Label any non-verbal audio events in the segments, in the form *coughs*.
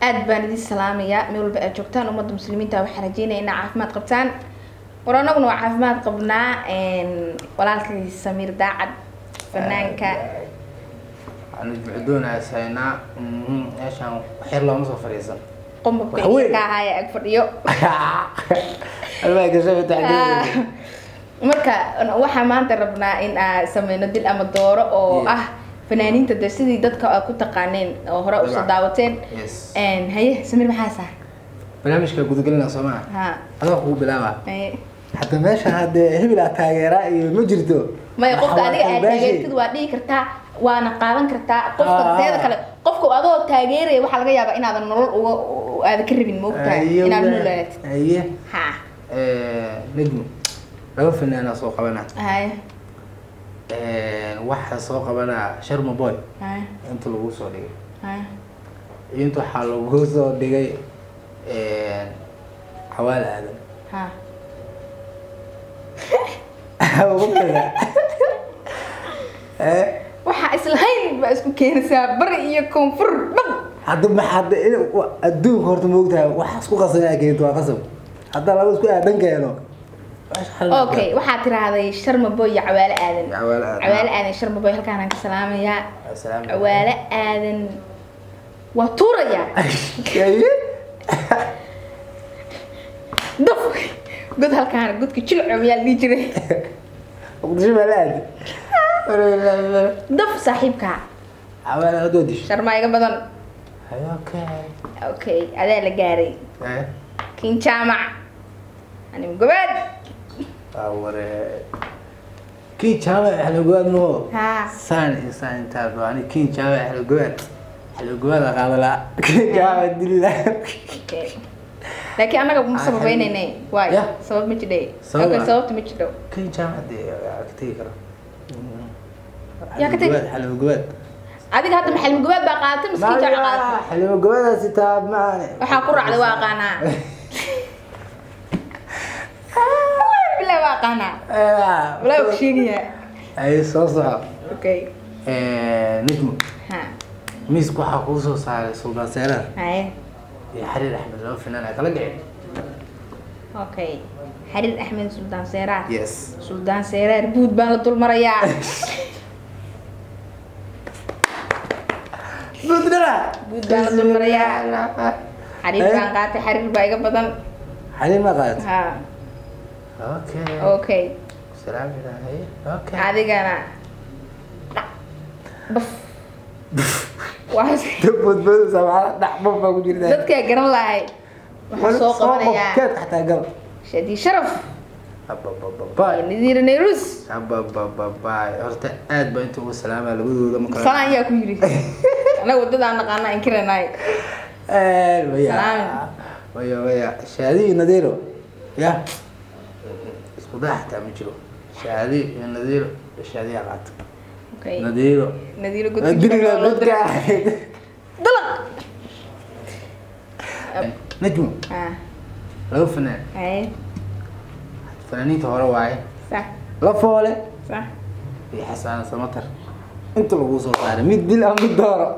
aad baan idin salaamayaa. Meel walba aad joogtaan ummadda muslimiinta waxaan rajeynaya inaa caafimaad qabtaan. War anaguna waa caafimaad qabnaa walaalkii samiir daacad fanaanka waxaan isbucdoonayaa saynaa meeshaan waxyar looma soo fadhiisan. Qombabka Wax weyn. ka ahaaya ag fadhiyo. *laughs* Albaabka soo Ah, fataxdee marka waxaa maanta rabnaa in aan sameyno dil ama dooro oo ah fanaaniinta de sidii dadka aad ku taqaaneen oo hore u soo Dabcan. daawateen. Haye samiir maxaa saa barnaamijka gudagelina soo maa ha. Adaa kugu bilaaba haye hadda meeshan haddee hebel aa taageeraa iyo ma jirto. Maya qofka adiga aad taageertid? waa dhihi kartaa waana qaadan kartaa. Qofka Ah. teeda kale qofka adoo taageeraya waxaa laga yaabaa inaadan nolol uga aada ka rabin moogtahay inaad waa- noolaatid aye ha. Najmu laba fanaanaa soo qabana haye waxaa soo qabanaa sharma boy. Inta lagu soo dhigay. Inta waxaa lagu soo dhigay xawaal aadan. Eh, waxaa islahayn baa isku keenaysaa bari iyo koonfur dhab hadda maxaa hadda in- wa- adduunka horta moogtahay waxaas ku qasanaa keento waa qasab. Hadda laba isku aadan keeno okay waxaa tiraahday sharma boy iyo cawaale aadan. Cawaale aadan sharma boy halkaanaan ka salaamayaa. Cawaale aadan waa tuurayaa Aye. daf god halkaan godka jilco miyaa dhihi jiray. Daf saaxiibka. Xawaal aadan hadoo disho sharmaa iga badan. Okay okay adaa la gaaray. Eh, kin jaamac anim gobaad ware kii jaamac xalagowaad moo ha. Saan iyo saan intaa baa ani kii jaamac xalagowaad xalagowaad aa qaadalaa *laughs* kii jaamac dilila. Okay. Laakiin annaga ma sababeynayne waay sabab ma ah. sababta ma jidho kii jaamac dee tegi kara Yaa ka tegi? xalagowaad adiga hadda maxalmi gobaad baa qaadatay mise kin jaamac qaadatay xalagowaadaasi taa maane waxaa ku raacday waa aqaanaa *laughs* bilahi waa aqaanaa walaa ku sheegayaa ay soo soco ha miiska waxaa kuu soo saaray suldaan seerar haye iyo xariir axmed laba finaan ay kala dhicin okay xariir axmed suldaan seeraar yes suldaan seeraar guud baan la dulmarayaa budnala guud baan la dulmarayaa xariir baan qaatay xariir baa iga badan xariir ma qaad ha okay adigana dadkaa garan lahay waxaa soo qabanayaa shadii sharaf nadiira nayrus horta aad baa inta ugu salaamaa labadooda ma salaan yaa ku yiri anaga wadadaan naqaana Salaam. waya waya shaadi nadiiro ya *laughs* isku daa xataa ma jiro shaadi iyo nadiiro shaadiya qaata okay nadiiro nadiira godka diriga jiro loo dadka diray. dalaq najmu ah laba fanaan haye fanaaniinta hore waaye sax la foole sax iyo xasaan samatar inta lagu soo saaray mid dil ama mid dooro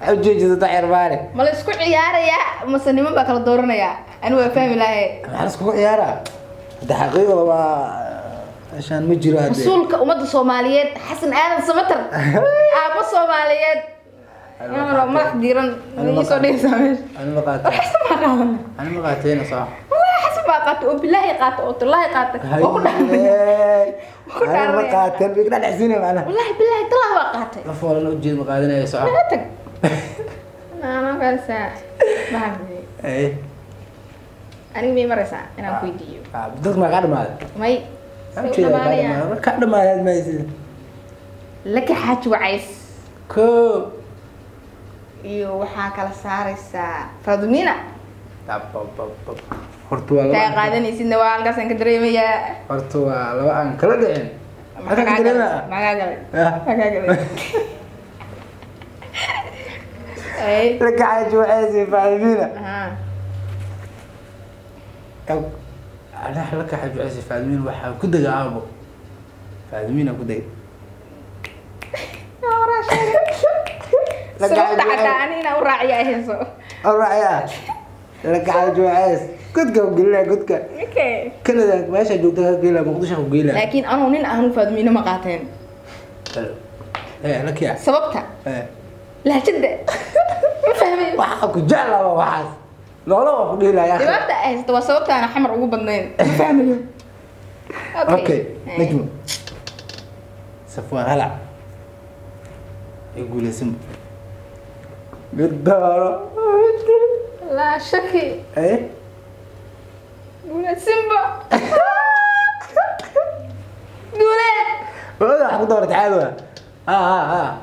waxaa ujeejisata xerbaare ma la isku ciyaarayaa mase niman baa kala dooranayaa ani waa fahmi lahay maxaa iskugu ciyaaraa دحقيق والله عشان ما جرى مسؤولك أمد الصوماليات حسن آدم سمتر. *laughs* أبو الصوماليات أنا ما خديرا يسوني سامش أنا ما قاتل إيه حسن ما قاتل أنا ما قاتل صح. حسن ما قاتل وبالله قاتل قلت الله قاتل وكنا أنا ما قاتل بيقنا الحزينة معنا والله بالله طلع ما قاتل ما فور أنا وجيت مقاتل يا صعب لا تك *laughs* أنا ما قال ساعة ما أيه. Aniga miyay maraysaa inaan ku weydiiyo ah, dadka maa kaa dhamaaday may kaa dhamaadaad maysid laka wacays ko iyo waxaa kala saaraysaa fadumina Abababab. horta waa taa laba qaadanaysidna waa halkaasaan ka. dareemayaa horta waa laba aan kala dhicin maxaa kaa galay maxaa galay أنا لك حاجة عايزة فادمين وحا كده جابو فاهمين أبو ده سلوكت حتى أنا هنا أراعي أهيزو أراعي لك حاجة عايز كنت كم قلنا كنت كم كل ذاك ماشي جوجتها قلنا مقدوشة قلنا لكن أنا ونين أهون فاهمين ما قاتين إيه لك يا. سببتها. إيه. لا جدا ما *laughs* فاهمين وحا كنت جعلها وحاس لا لا يا أخي. تبدا تواصلت أنا حمر ابو بنان اعمل أوكي. إيه. نجم. سفوان هلا. يقول اسم قدارة لا شكي. إيه؟ يقول قول سيمبا. قول ولا حق دورة حلوة. آه. آه، ها ها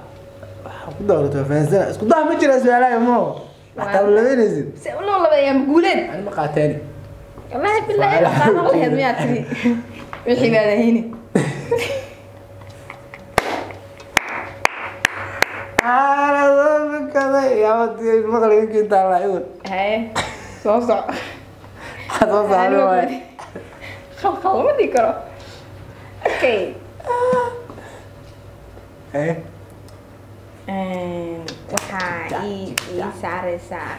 حق دورة فازة اسكت. ضاع مجرس علي مو. حتى ولا ما ينزل ولا والله يا مقولين أنا مقاتاني والله بالله أنا واحد ما يعرفني وحي بعدهيني أنا كذا يا ودي المغرب يمكن تاع العيون هاي. صوصع حتوصع على خلخل ما ذكره أوكي. آه. إيه. آه. waxaa ii saaraysaa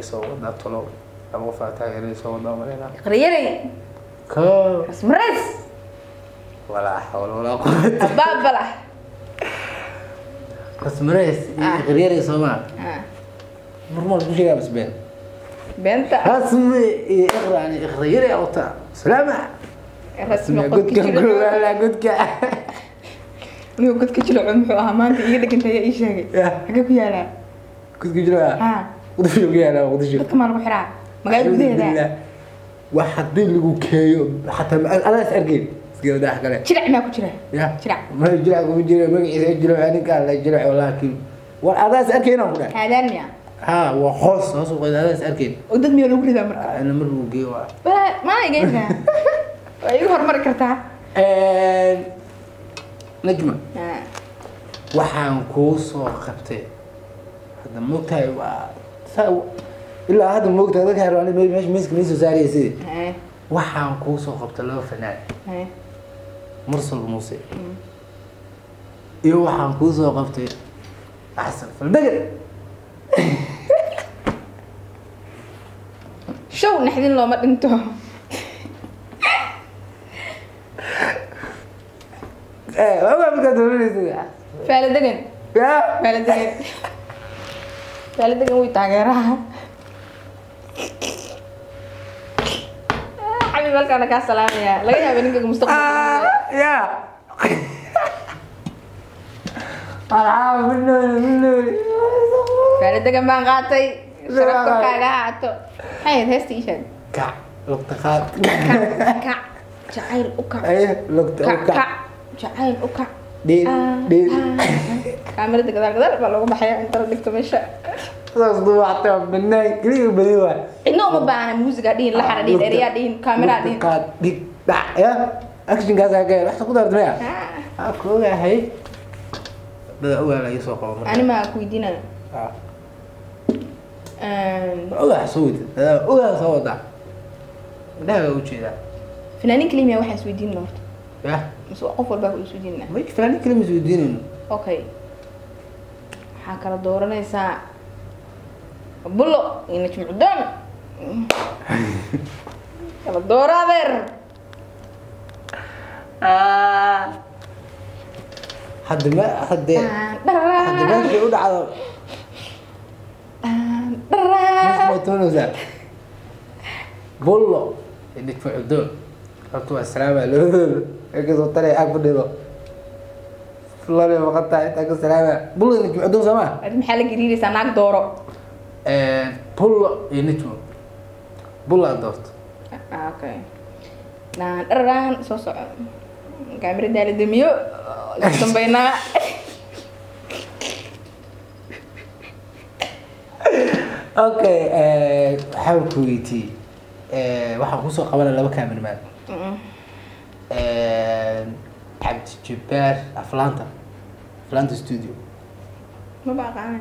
isoo wadaa tolow lama qofaa taageera isoo wadaa mareynaa qariyarey ko asmareys walaa xawla walaa quwata baabala asmareys qariyarey soomaa normal ku sheegaa bas been beenta rasmi iyo iqra ani iqra yarey awta salaama rasmi godka godka inuu godka jiloco muxuu ahaa maanta iga dhigantay ayaa ii sheegay xagee ku yaalaa godka jira ha. Qudusho ku yaalla qudusho dadka maa lagu xiraa magaalada gudaheeda wax haddii lagu keeyo xataa adaas argeyn isgawadax kale jirac maa ku jira ya. Jirac ma jirac kuma jira magaciisa jirac ninka la jirac laakiin war adaas arkeyn aan ku dhahay haadaan miya ha waa hoos hoos u qoyd adaas arkeyn oo dad miyaa lagu ridaa marka ina mar lagu geeyo waa bala maa igeysaa waa igu horumari kartaa نجمة. وحان كوسو خبتي. هذا موتاي و ساو. إلا هذا الموت هذا كهرباء يعني ما يمشي مسك ميسو زاري زيد وحان كوسو خبتي لو فنان. مرسل الموسي يو إيه حان كوسو خبتي. أحسن في البقر. شو نحن لو ما انتو degan faala degan way taageeraha Ah, xabib halkaana kaa salaamaya laga yaaba ninkaga mustaqbalka ya alxaaba minooli minooli faala degan baan qaatay sharaf korkaaga ha ahaato maxay ahayd heesta sheeg kac lugta qaad kac jacayl u kac lugta u kac kac jacayl u kac dhiil dhiil kaamirada gadaal gadaal baa loogu baxaya inta la dhigto meesha saas duwacta banaan keliya badi waa cidna uma baahna muusiga dhihin laxana dhihin ereyaa dhihin kaamera dhihin qaad dhig dhac ya actionkaas aa gaya waxta ku daarta maya Ah, aa ku ogahay dada ogaala ii soo qabo marka ani maa ku weydiinaya Ah, ogaa soo wada dada ogaa soo wadaa indhaha waa ujeedaa fanaaniin kalimiya waxaan isweydiin horta ya mise qof walbaa ku isweydiinna ma fanaaniin kale ma isweydiinayno okay. Waxaa kala dooranaysaa bulo iyo najmucdoon kala dooro adeer hadda ma hadde hadda meesha u dhacdo toonaysaa bullo idhigfa cudoon horta waa salaama labadooda inkastoo tale ag fadhido fulane maqantaa intaa ka salaama bullo iyo nijmo cudoon soo maa maxaa la gariiraysaa naag dooro bullo iyo nijmo bullo aad doorto okay dhaan dharaan soo soco kaamiradaa la damiyo la dambeynaa okay waxaan ku weydiiyey waxaan ku soo qabanaya laba cameraman آه، عبد جبار أفلانتا أفلانتا ستوديو. ما بقى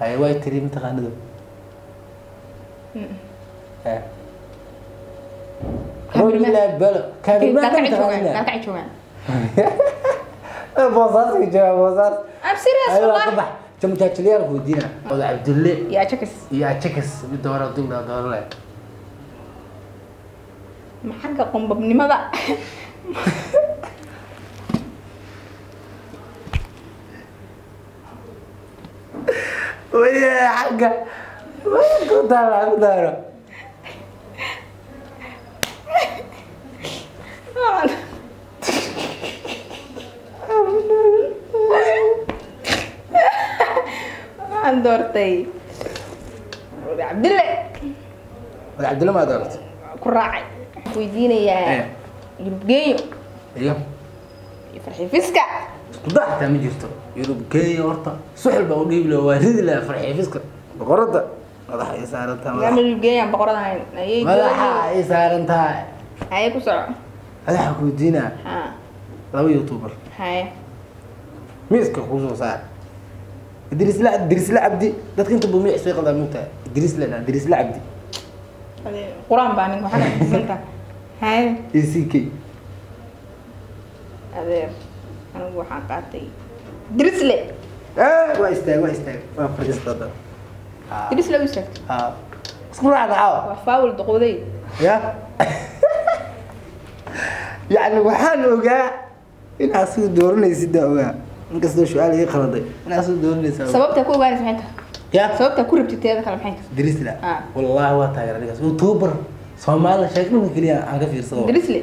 هاي واي تري متقاندو ها ولا بلا. كان ما كان كان جوان بوزات جوان بوزات ام سيريس والله. كم تاجلير هودينا عبد الله. يا تشكس. يا تشكس. بدور الدولة دور لا xagga qombabnimada weye xagga ku taala ku daaro waxaan doortay Oday cabdille oda cabdulle maa doorata ku raacay isweydiinayaa yurubgeeyo iyo farxiifiska isku daxtaa ma jirto yurubgeeyo horta suxilbaa u dhiibi laha waa ridi laha farxiifiska boqorada madaxa ay saaran tahay yurubgeeyan boqorada hayn madaxa ay saaran tahay haye ku soco madaxa ku weydiinaa laba youtuber haye miiska kuu soo saar idriis la idriis la cabdi dadka inta badan miyay isway qaldaan mugtahay idriis la idriis la cabdi quraan baa nin waxaan haye isi kay adeer anigu waxaan qaatay dirisle waa istaag waa istaag waa fadhiistada dirisle u istaagtay haa isku raacda caawa waa faawul duqoday ya يعني waxaan ogaa in aad sida dooranaysid daa ogaa inkastoo su-aal ii qaladay in aad sida dooranaysa sababta ku ogaanaysa maxay tahay ya sababta ku rabtid teeda kale maxay tahay dirisla والله waa taageer adigaas youtuber soomaalida sheeg dhulka keliya aan ka fiirsado. Drisle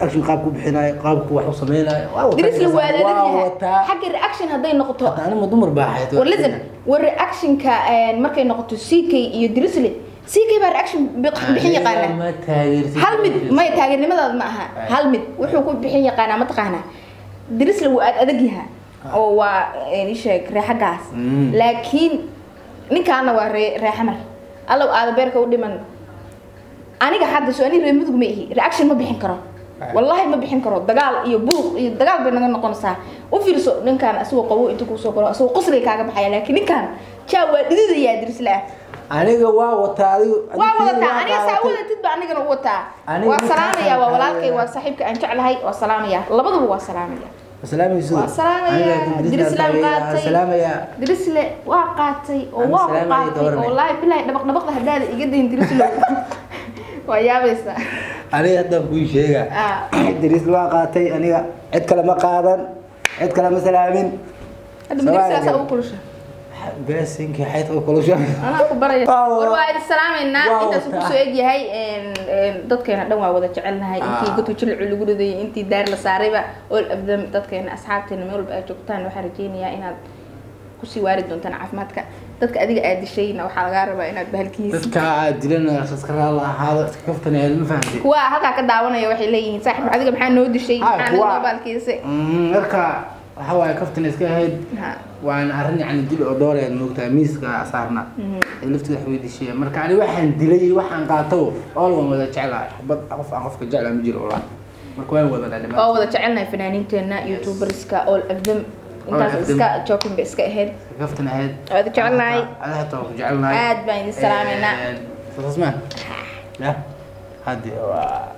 action qaabku bixinaayo qaabku wax u sameynaayo. Drisle waa wataa. Xagga reaction hadday noqoto. Anima dumar baa ahayd war listen war reactionka markay noqoto ck iyo drisle ck baa reaction bi- bixin yaqaana hal mid maya taageernimadaada ma aha. Hal mid wuxuu ku bixin yaqaanaa mataqaanaa drisle waa aad adag yaha oo waa een, ii sheeg reexagaas Mm. laakiin ninkaana waa ree reexamar. Allow aada beerka u dhiman aniga hadda so ani reer mudug ma ihi. Reaction ma bixin karo. Ay. wallaahi ma bixin karo. Dagaal iyo buuq iyo dagaal bay naga noqonaysaa. U fiirso ninkaan asagoo qabo inta ku soo galo asagoo qosliga kaaga baxaya laakiin ninkaan jaa waa dhididayaa drisle ah aniga waa wataa waa wadataa. aniga saa wadatid ba anigana u wataa. Waa salaamaya waa walaalkay waa saaxiibka aan jeclahay waa salaamaya. Labaduba waa salaamaya. Dirisle waa qaatay. oo waa qaatay oo laahi bilahi dhabaq dhabaqda haddaada iga dayin dirisle waa yaabaysaa aniga hadda kuu sheega Ah. *coughs* diris waa qaatay aniga. Cid kale ma qaadan. Cid kale ma salaamin. Dirsilaasa ugu kulusha. Anaa ku baraya. *laughs* War waa idin salaameynaa waa intaas ku soo egyahay dadkeena dhan waa wada jecelnahay. Intii Ah. godka jilicu lagu ridayay intii daar la saarayba all of them dadkeena asxaabteena meel walba aad joogtaan waxaan rajeynayaa inaad ku sii waari doontaan caafimaadka dadka adiga aad dishayna waxaa lagaa rabaa inaad bahalkiisa dadka aad dilan iska raala ahaado iska kaftanaya ma fahamtay kuwa halkaa ka daawanaya waxay leeyihiin saaxib adiga maxaa noo dishay? Ah, maxaa noo baalkiisay Mm, marka waxa waaye kaftan iska ahayd Ha. waan arrin yacni dil oo dhooreed moogtaa miiska saarna ee laftiga wax weydiishiya marka ani waxaan dilay waxaan qaato ool waan wada jeclahay. Xabad qof aan qofka jeclaa ma jiro walaa marka waan wada dhadhamaa oo wada jecelnahay fanaaniinteena youtuberska all of them intaas of them. iska joking ba iska ahayd kaftan ahayd Waad jecelnahay. ada hataa waan ku jecelnahay Aad baan idin salaameynaa. sasmaan ya haddi waa